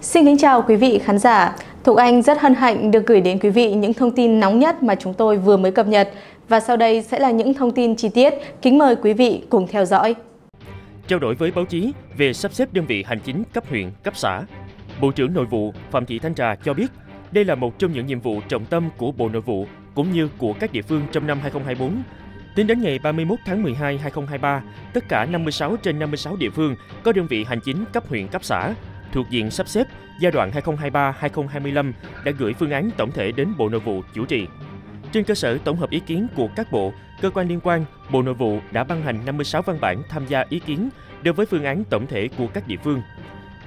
Xin kính chào quý vị khán giả. Thục Anh rất hân hạnh được gửi đến quý vị những thông tin nóng nhất mà chúng tôi vừa mới cập nhật. Và sau đây sẽ là những thông tin chi tiết. Kính mời quý vị cùng theo dõi. Trao đổi với báo chí về sắp xếp đơn vị hành chính cấp huyện, cấp xã, Bộ trưởng Nội vụ Phạm Thị Thanh Trà cho biết đây là một trong những nhiệm vụ trọng tâm của Bộ Nội vụ cũng như của các địa phương trong năm 2024. Tính đến ngày 31 tháng 12 2023, tất cả 56 trên 56 địa phương có đơn vị hành chính cấp huyện cấp xã thuộc diện sắp xếp giai đoạn 2023-2025 đã gửi phương án tổng thể đến Bộ Nội vụ chủ trì. Trên cơ sở tổng hợp ý kiến của các bộ, cơ quan liên quan, Bộ Nội vụ đã ban hành 56 văn bản tham gia ý kiến đối với phương án tổng thể của các địa phương.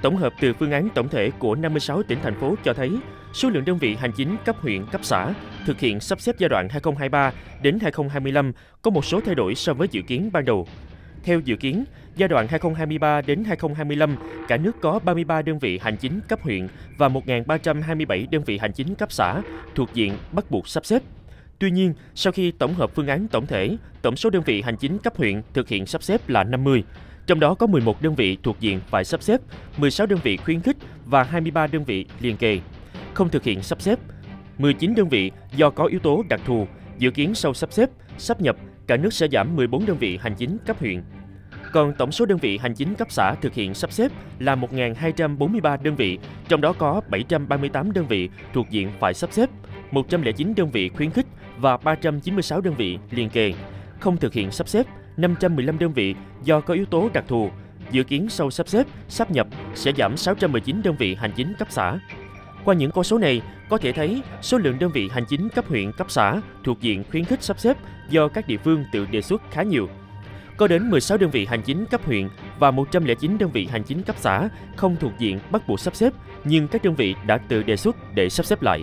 Tổng hợp từ phương án tổng thể của 56 tỉnh thành phố cho thấy, số lượng đơn vị hành chính cấp huyện, cấp xã thực hiện sắp xếp giai đoạn 2023 đến 2025 có một số thay đổi so với dự kiến ban đầu. Theo dự kiến, giai đoạn 2023 đến 2025, cả nước có 33 đơn vị hành chính cấp huyện và 1.327 đơn vị hành chính cấp xã thuộc diện bắt buộc sắp xếp. Tuy nhiên, sau khi tổng hợp phương án tổng thể, tổng số đơn vị hành chính cấp huyện thực hiện sắp xếp là 50, trong đó có 11 đơn vị thuộc diện phải sắp xếp, 16 đơn vị khuyến khích và 23 đơn vị liền kề. Không thực hiện sắp xếp, 19 đơn vị do có yếu tố đặc thù, dự kiến sau sắp xếp, sắp nhập, cả nước sẽ giảm 14 đơn vị hành chính cấp huyện. Còn tổng số đơn vị hành chính cấp xã thực hiện sắp xếp là 1.243 đơn vị, trong đó có 738 đơn vị thuộc diện phải sắp xếp, 109 đơn vị khuyến khích và 396 đơn vị liền kề. Không thực hiện sắp xếp, 515 đơn vị do có yếu tố đặc thù. Dự kiến sau sắp xếp, sắp nhập sẽ giảm 619 đơn vị hành chính cấp xã. Qua những con số này, có thể thấy số lượng đơn vị hành chính cấp huyện, cấp xã thuộc diện khuyến khích sắp xếp do các địa phương tự đề xuất khá nhiều. Có đến 16 đơn vị hành chính cấp huyện và 109 đơn vị hành chính cấp xã không thuộc diện bắt buộc sắp xếp, nhưng các đơn vị đã tự đề xuất để sắp xếp lại.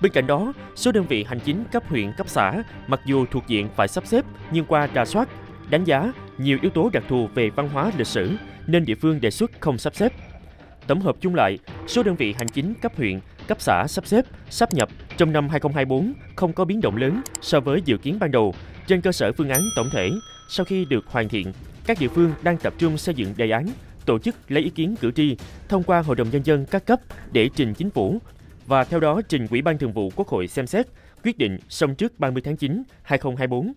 Bên cạnh đó, số đơn vị hành chính cấp huyện, cấp xã mặc dù thuộc diện phải sắp xếp nhưng qua rà soát, đánh giá nhiều yếu tố đặc thù về văn hóa lịch sử nên địa phương đề xuất không sắp xếp. Tổng hợp chung lại, số đơn vị hành chính cấp huyện, cấp xã sắp xếp, sắp nhập trong năm 2024 không có biến động lớn so với dự kiến ban đầu. Trên cơ sở phương án tổng thể, sau khi được hoàn thiện, các địa phương đang tập trung xây dựng đề án, tổ chức lấy ý kiến cử tri thông qua Hội đồng Nhân dân các cấp để trình chính phủ và theo đó trình Ủy ban Thường vụ Quốc hội xem xét, quyết định xong trước 30 tháng 9, 2024.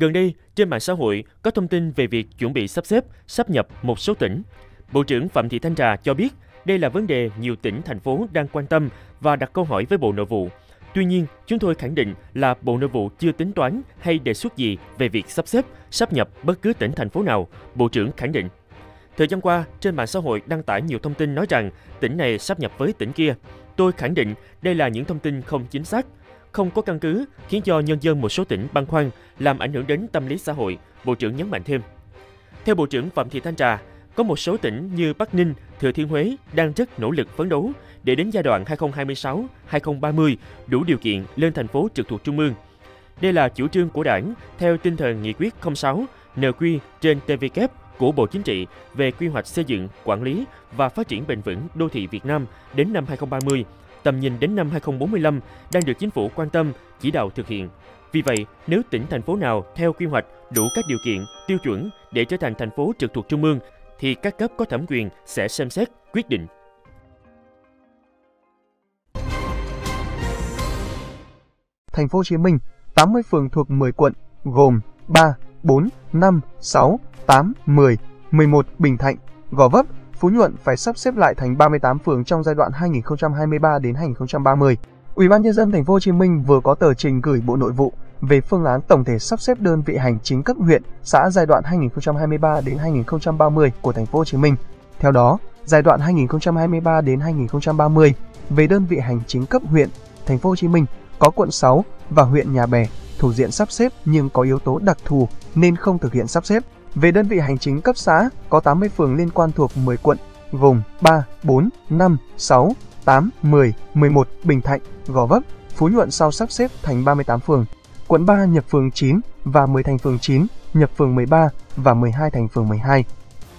Gần đây, trên mạng xã hội có thông tin về việc chuẩn bị sắp xếp, sắp nhập một số tỉnh. Bộ trưởng Phạm Thị Thanh Trà cho biết đây là vấn đề nhiều tỉnh, thành phố đang quan tâm và đặt câu hỏi với Bộ Nội vụ. Tuy nhiên, chúng tôi khẳng định là Bộ Nội vụ chưa tính toán hay đề xuất gì về việc sắp xếp, sắp nhập bất cứ tỉnh, thành phố nào, Bộ trưởng khẳng định. Thời gian qua, trên mạng xã hội đăng tải nhiều thông tin nói rằng tỉnh này sắp nhập với tỉnh kia. Tôi khẳng định đây là những thông tin không chính xác, không có căn cứ, khiến cho nhân dân một số tỉnh băn khoăn, làm ảnh hưởng đến tâm lý xã hội, Bộ trưởng nhấn mạnh thêm. Theo Bộ trưởng Phạm Thị Thanh Trà, có một số tỉnh như Bắc Ninh, Thừa Thiên Huế đang rất nỗ lực phấn đấu để đến giai đoạn 2026-2030 đủ điều kiện lên thành phố trực thuộc Trung ương. Đây là chủ trương của đảng theo tinh thần nghị quyết 06 NQ trên TVK của Bộ Chính trị về quy hoạch xây dựng, quản lý và phát triển bền vững đô thị Việt Nam đến năm 2030, tầm nhìn đến năm 2045 đang được chính phủ quan tâm, chỉ đạo thực hiện. Vì vậy, nếu tỉnh thành phố nào theo quy hoạch đủ các điều kiện, tiêu chuẩn để trở thành thành phố trực thuộc trung ương thì các cấp có thẩm quyền sẽ xem xét, quyết định. Thành phố Hồ Chí Minh, 80 phường thuộc 10 quận gồm 3, 4, 5, 6, 8, 10, 11 Bình Thạnh, Gò Vấp, Phú Nhuận phải sắp xếp lại thành 38 phường trong giai đoạn 2023 đến 2030. Ủy ban nhân dân thành phố Hồ Chí Minh vừa có tờ trình gửi Bộ Nội vụ về phương án tổng thể sắp xếp đơn vị hành chính cấp huyện, xã giai đoạn 2023 đến 2030 của thành phố Hồ Chí Minh. Theo đó, giai đoạn 2023 đến 2030 về đơn vị hành chính cấp huyện, thành phố Hồ Chí Minh có quận 6 và huyện Nhà Bè thuộc diện sắp xếp nhưng có yếu tố đặc thù nên không thực hiện sắp xếp. Về đơn vị hành chính cấp xã, có 80 phường liên quan thuộc 10 quận, gồm 3, 4, 5, 6, 8, 10, 11, Bình Thạnh, Gò Vấp, Phú Nhuận sau sắp xếp thành 38 phường. Quận 3 nhập phường 9 và 10 thành phường 9, nhập phường 13 và 12 thành phường 12.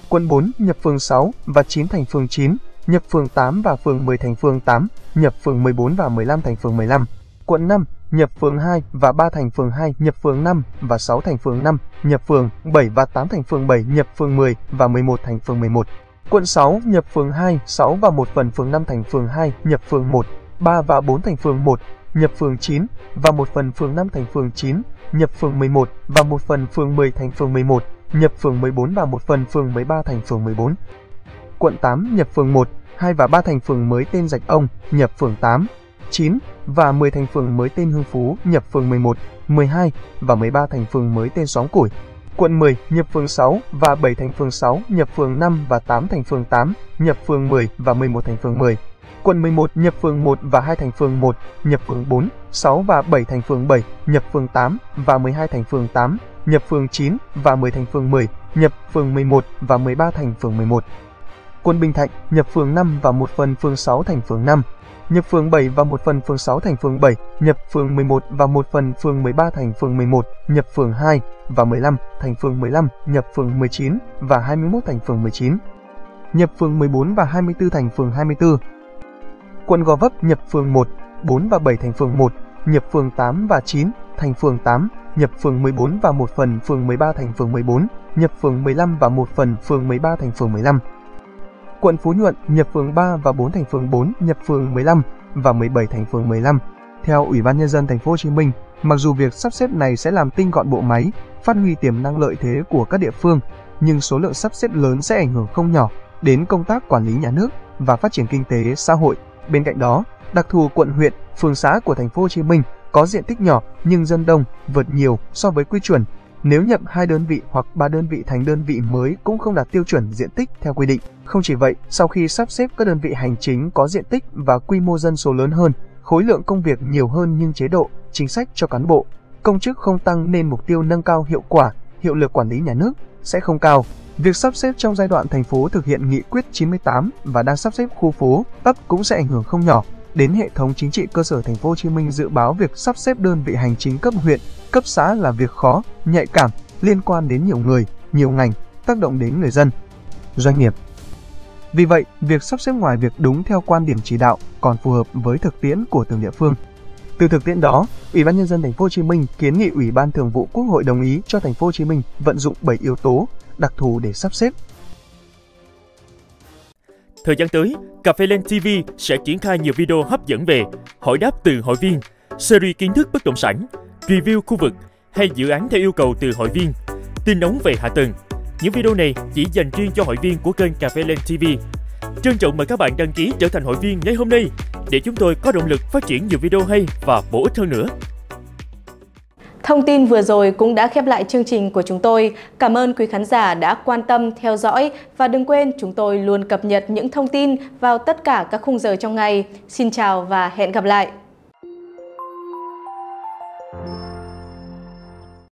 Quận 4 nhập phường 6 và 9 thành phường 9, nhập phường 8 và phường 10 thành phường 8, nhập phường 14 và 15 thành phường 15 Quận 5 nhập phường 2 và 3 thành phường 2, nhập phường 5 và 6 thành phường 5, nhập phường 7 và 8 thành phường 7, nhập phường 10 và 11 thành phường 11. Quận 6 nhập phường 2, 6 và 1 phần phường 5 thành phường 2, nhập phường 1, 3 và 4 thành phường 1, nhập phường 9 và 1 phần phường 5 thành phường 9, nhập phường 11 và 1 phần phường 10 thành phường 11, nhập phường 14 và 1 phần phường 13 thành phường 14. Quận 8 nhập phường 1, 2 và 3 thành phường mới tên Dạch Ông, nhập phường 8, 9 và 10 thành phường mới tên Hưng Phú, nhập phường 11, 12 và 13 thành phường mới tên Xóm Củi. Quận 10 nhập phường 6 và 7 thành phường 6, nhập phường 5 và 8 thành phường 8, nhập phường 10 và 11 thành phường 10. Quận 11 nhập phường 1 và 2 thành phường 1, nhập phường 4, 6 và 7 thành phường 7, nhập phường 8 và 12 thành phường 8, nhập phường 9 và 10 thành phường 10, nhập phường 11 và 13 thành phường 11. Quận Bình Thạnh nhập phường 5 và 1 phần phường 6 thành phường 5, nhập phường 7 và một phần phường 6 thành phường 7, nhập phường 11 và một phần phường 13 thành phường 11, nhập phường 2 và 15 thành phường 15, nhập phường 19 và 21 thành phường 19, nhập phường 14 và 24 thành phường 24. Quận Gò Vấp nhập phường 1, 4 và 7 thành phường 1, nhập phường 8 và 9 thành phường 8, nhập phường 14 và một phần phường 13 thành phường 14, nhập phường 15 và một phần phường 13 thành phường 15. Quận Phú Nhuận nhập phường 3 và 4 thành phường 4, nhập phường 15 và 17 thành phường 15. Theo Ủy ban nhân dân thành phố Hồ Chí Minh, mặc dù việc sắp xếp này sẽ làm tinh gọn bộ máy, phát huy tiềm năng lợi thế của các địa phương, nhưng số lượng sắp xếp lớn sẽ ảnh hưởng không nhỏ đến công tác quản lý nhà nước và phát triển kinh tế xã hội. Bên cạnh đó, đặc thù quận huyện, phường xã của thành phố Hồ Chí Minh có diện tích nhỏ nhưng dân đông, vượt nhiều so với quy chuẩn. Nếu nhập hai đơn vị hoặc ba đơn vị thành đơn vị mới cũng không đạt tiêu chuẩn diện tích theo quy định. Không chỉ vậy, sau khi sắp xếp các đơn vị hành chính có diện tích và quy mô dân số lớn hơn, khối lượng công việc nhiều hơn nhưng chế độ, chính sách cho cán bộ, công chức không tăng nên mục tiêu nâng cao hiệu quả, hiệu lực quản lý nhà nước sẽ không cao. Việc sắp xếp trong giai đoạn thành phố thực hiện nghị quyết 98 và đang sắp xếp khu phố, ấp cũng sẽ ảnh hưởng không nhỏ đến hệ thống chính trị cơ sở thành phố Hồ Chí Minh dự báo việc sắp xếp đơn vị hành chính cấp huyện, cấp xã là việc khó, nhạy cảm, liên quan đến nhiều người, nhiều ngành, tác động đến người dân, doanh nghiệp. Vì vậy, việc sắp xếp ngoài việc đúng theo quan điểm chỉ đạo còn phù hợp với thực tiễn của từng địa phương. Từ thực tiễn đó, Ủy ban nhân dân thành phố Hồ Chí Minh kiến nghị Ủy ban Thường vụ Quốc hội đồng ý cho thành phố Hồ Chí Minh vận dụng 7 yếu tố đặc thù để sắp xếp. Thời gian tới, Cà phê Lên TV sẽ triển khai nhiều video hấp dẫn về hỏi đáp từ hội viên, series kiến thức bất động sản, review khu vực hay dự án theo yêu cầu từ hội viên, tin nóng về hạ tầng. Những video này chỉ dành riêng cho hội viên của kênh Cà phê Lên TV. Trân trọng mời các bạn đăng ký trở thành hội viên ngay hôm nay để chúng tôi có động lực phát triển nhiều video hay và bổ ích hơn nữa. Thông tin vừa rồi cũng đã khép lại chương trình của chúng tôi. Cảm ơn quý khán giả đã quan tâm, theo dõi và đừng quên, chúng tôi luôn cập nhật những thông tin vào tất cả các khung giờ trong ngày. Xin chào và hẹn gặp lại!